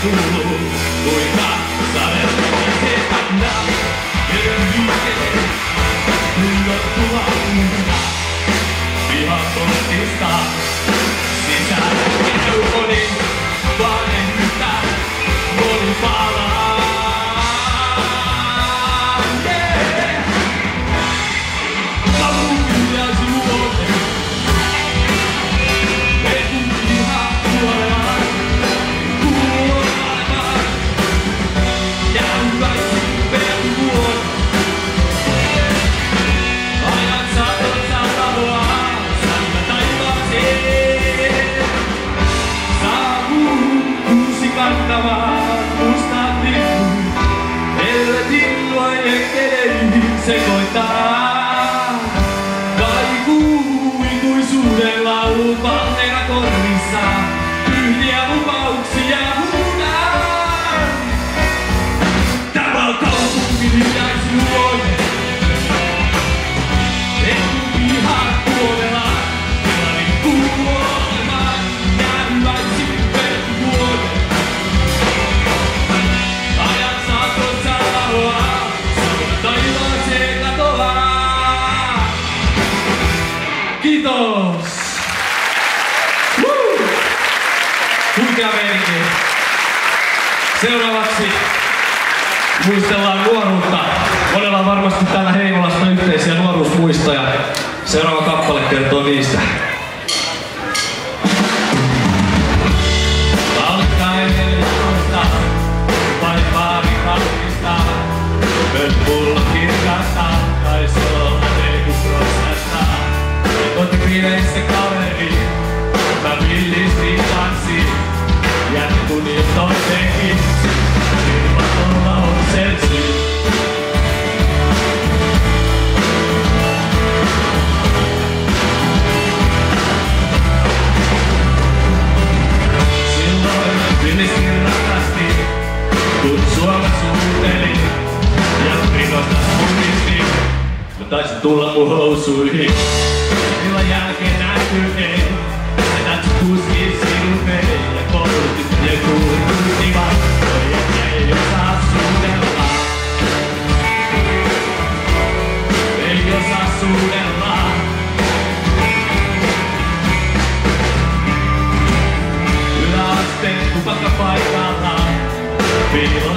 Going back vasta muisti. Mä taisin tulla mun housuihin. Illan jälkeen näkyneen. Mä taisin kuskin sinun vei. Ja koulutin ja kuulin. Voi et ei osaa suudella. Ei osaa suudella. Yläasteen tupakka paikallaan. Piilo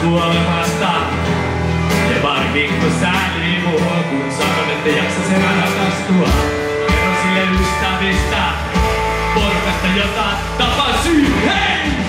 kuolemasta. Ja pari viikko sääli mua, kun sanon, että jaksa sen rakastua. Kerro sille ystävistä, porukasta, jota tapasin. Hei!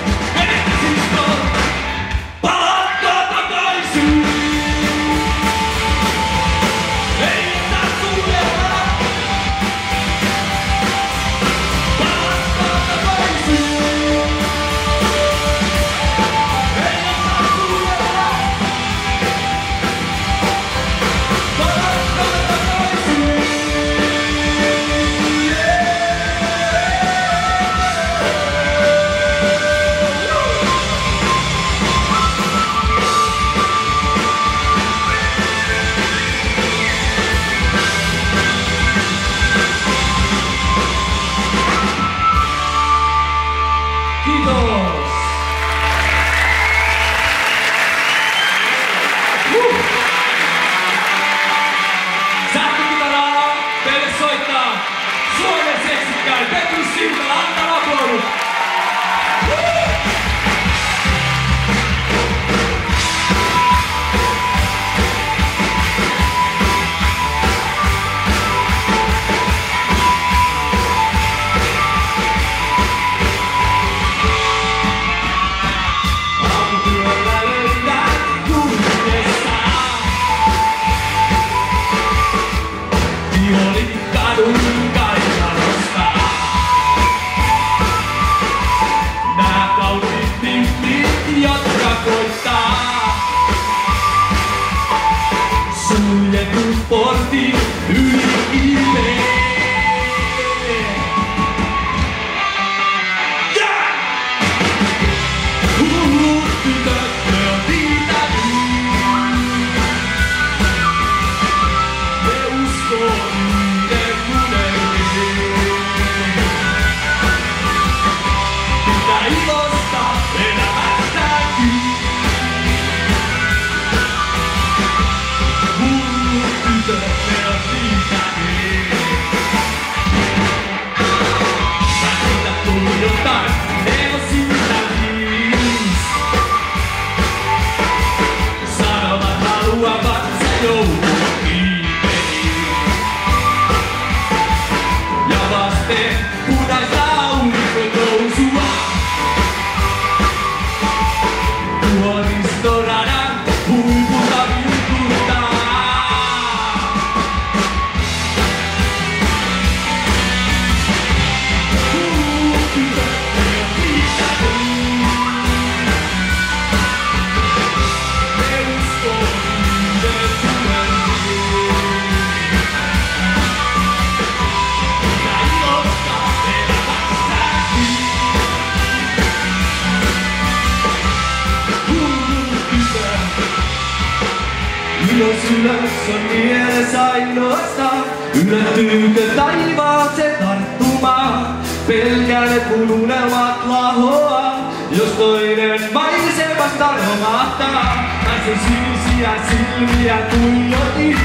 Ylös, ylös on mieles ainoastaan. Yllättyykö taivaaseen tarttumaan? Pelkään, kun unelmat lahoaa. Jos toinen maisemasta romahtaa, mä se sinisiä silmiä tuijoti,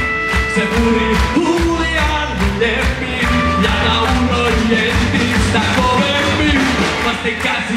Se puri huuliaan ylempin ja nauroi entistä kovemmin. Vasten käsi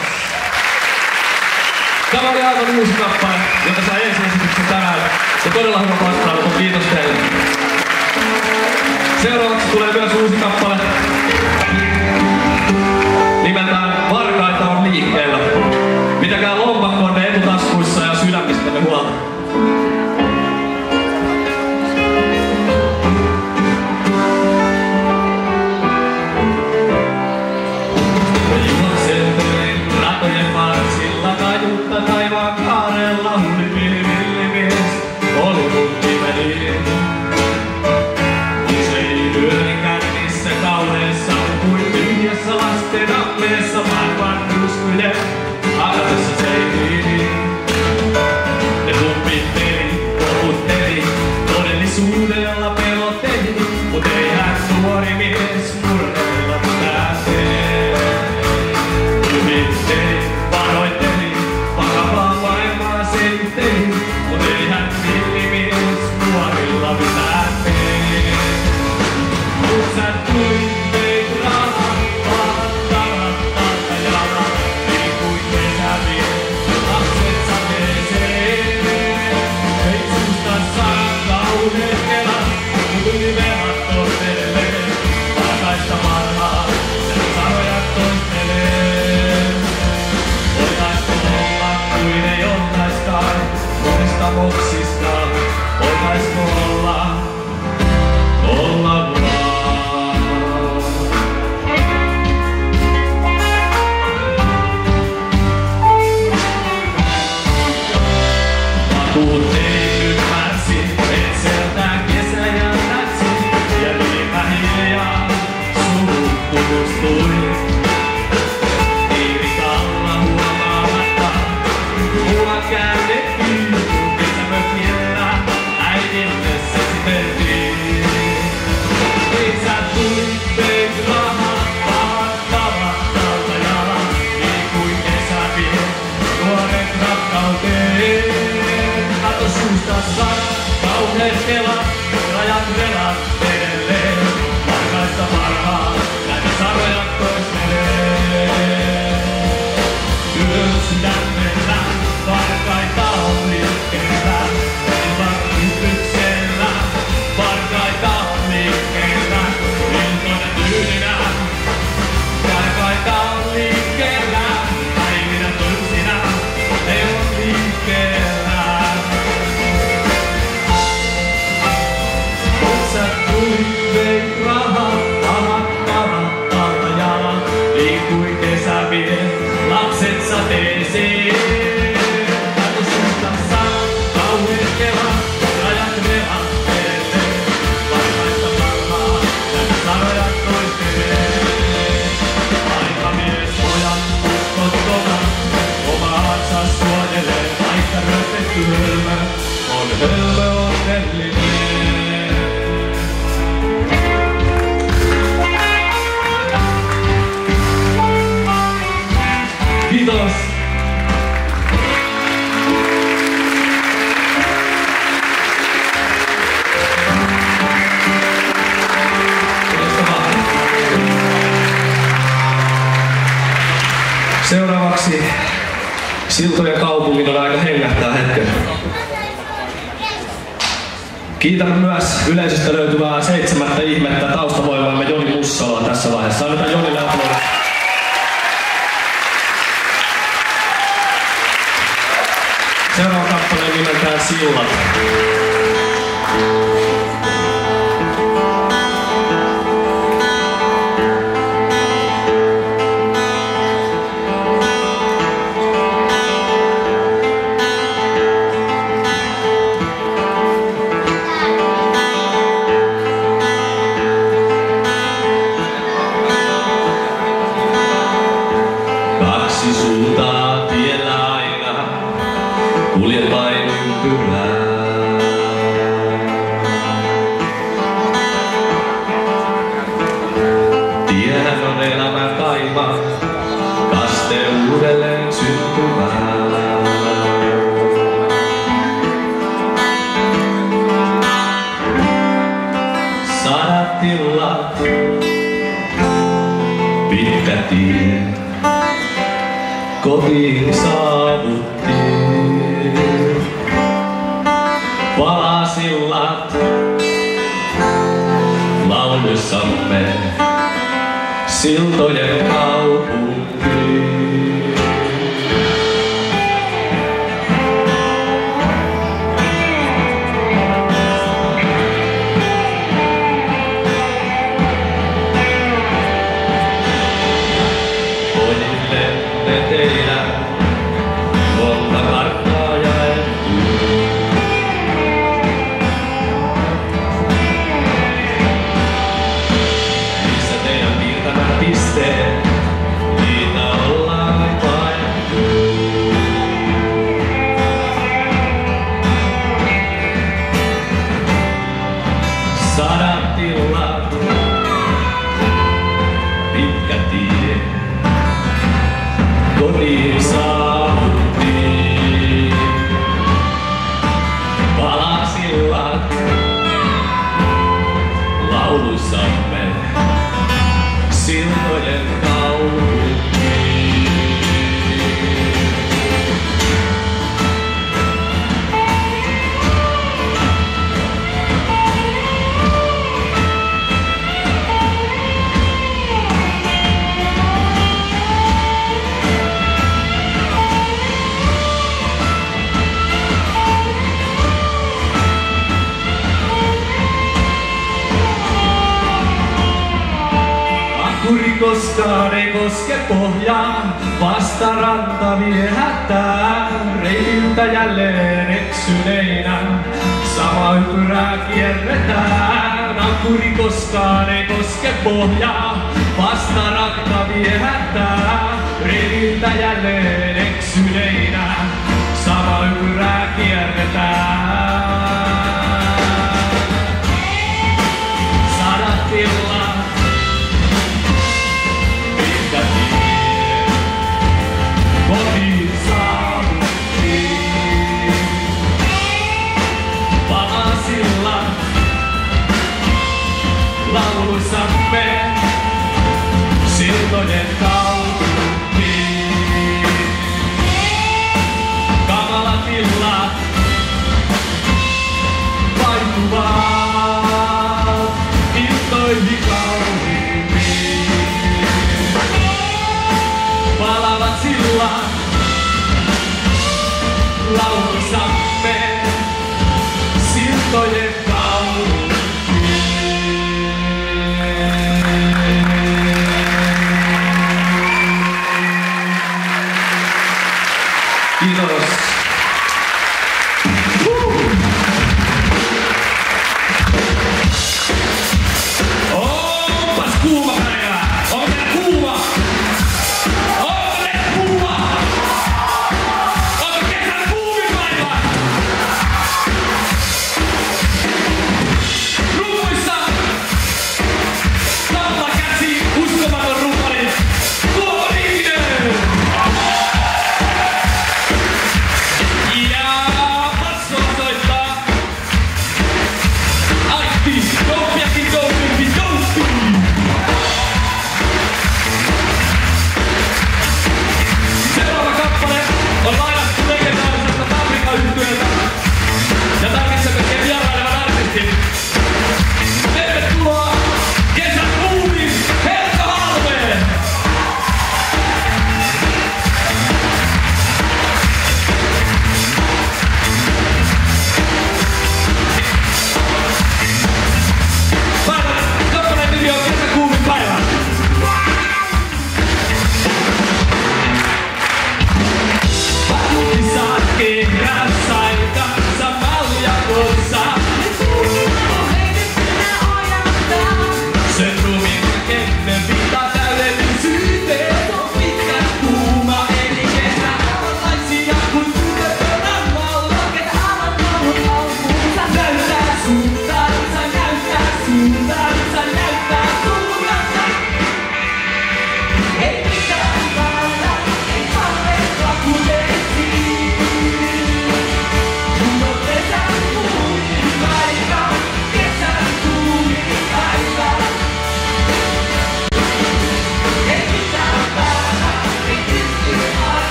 Oli aivan uusi kappale, joka sai ensiesityksen tänään. Ja todella hyvä vastaanotto, kiitos teille. Seuraavaksi tulee myös uusi kappale nimeltään Nasza ta umie chwiela, kraja krela, Kiitän myös yleisöstä löytyvää seitsemättä ihmettä taustavoimaamme Joni Mussala tässä vaiheessa. Annetaan Jonille aplodit. Seuraava kappale nimeltään Sillat. táxis, o táxi. Kotiin saavuttiin. Palasillat lauluissamme siltojen kaupunkiin. Pohjaa, vasta ranta viehättää. Reitiltä jälleen eksyneinä, sama ympyrää kierretään. Ankkuri koskaan ei koske pohjaa, vasta ranta viehättää. Reitiltä jälleen eksyneinä, sama ympyrää kierretään.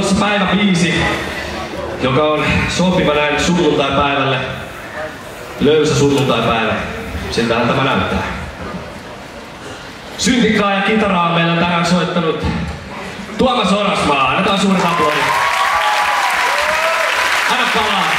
Jos päivä viisi, joka on sopiva näin sunnuntai-päivälle. Löysä sunnuntai-päivä. Siltähän tämä näyttää. Syntikkaa ja kitaraa meillä tänään soittanut Tuomas Orasmaa. Annetaan suuri aplodit. Anna palaa.